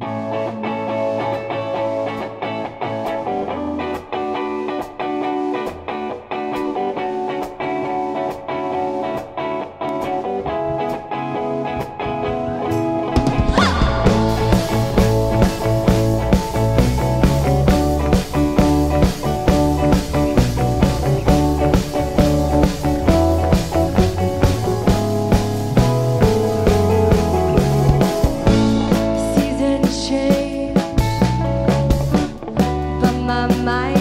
Seasons my